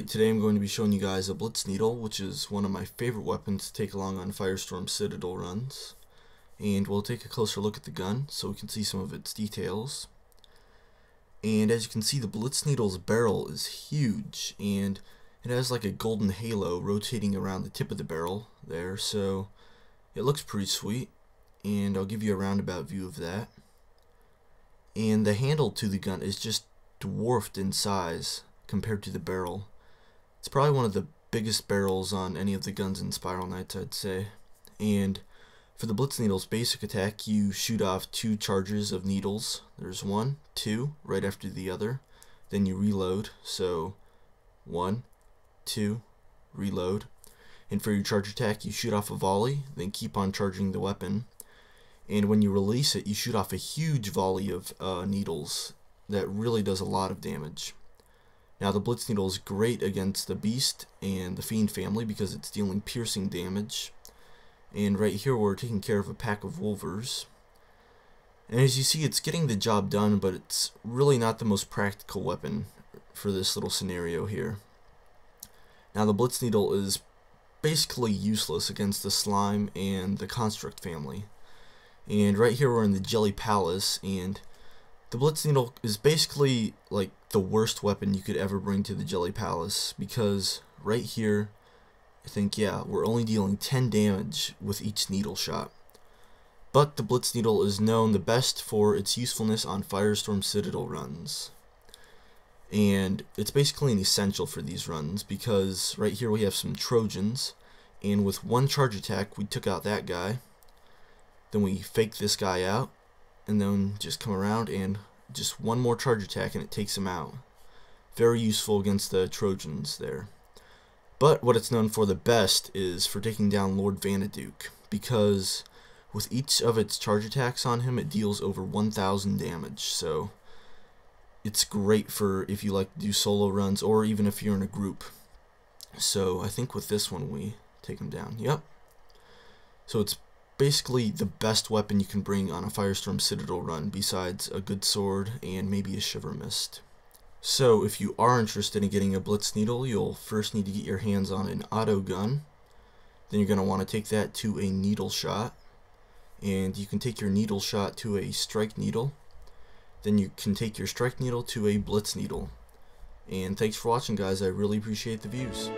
today I'm going to be showing you guys a Blitz Needle, which is one of my favorite weapons to take along on Firestorm Citadel runs. And we'll take a closer look at the gun so we can see some of its details. And as you can see, the Blitz Needle's barrel is huge, and it has like a golden halo rotating around the tip of the barrel there, so it looks pretty sweet. And I'll give you a roundabout view of that. And the handle to the gun is just dwarfed in size compared to the barrel. It's probably one of the biggest barrels on any of the guns in Spiral Knights, I'd say. And for the Blitz Needle's basic attack, you shoot off two charges of needles. There's one, two, right after the other. Then you reload, so one, two, reload. And for your charge attack, you shoot off a volley, then keep on charging the weapon. And when you release it, you shoot off a huge volley of uh, needles that really does a lot of damage. Now the Blitz Needle is great against the Beast and the Fiend family because it's dealing piercing damage. And right here we're taking care of a pack of Wolvers. And as you see it's getting the job done but it's really not the most practical weapon for this little scenario here. Now the Blitz Needle is basically useless against the Slime and the Construct family. And right here we're in the Jelly Palace and the Blitz Needle is basically like the worst weapon you could ever bring to the Jelly Palace because right here, I think, yeah, we're only dealing 10 damage with each needle shot. But the Blitz Needle is known the best for its usefulness on Firestorm Citadel runs. And it's basically an essential for these runs because right here we have some Trojans, and with one charge attack we took out that guy. Then we fake this guy out, and then just come around and just one more charge attack and it takes him out. Very useful against the Trojans there. But what it's known for the best is for taking down Lord Vanaduke, because with each of its charge attacks on him, it deals over 1,000 damage, so it's great for if you like to do solo runs, or even if you're in a group. So I think with this one we take him down. Yep. So it's basically the best weapon you can bring on a Firestorm Citadel run besides a good sword and maybe a Shiver Mist. So if you are interested in getting a Blitz Needle, you'll first need to get your hands on an auto gun. Then you're going to want to take that to a needle shot. And you can take your needle shot to a strike needle. Then you can take your strike needle to a Blitz Needle. And thanks for watching guys, I really appreciate the views.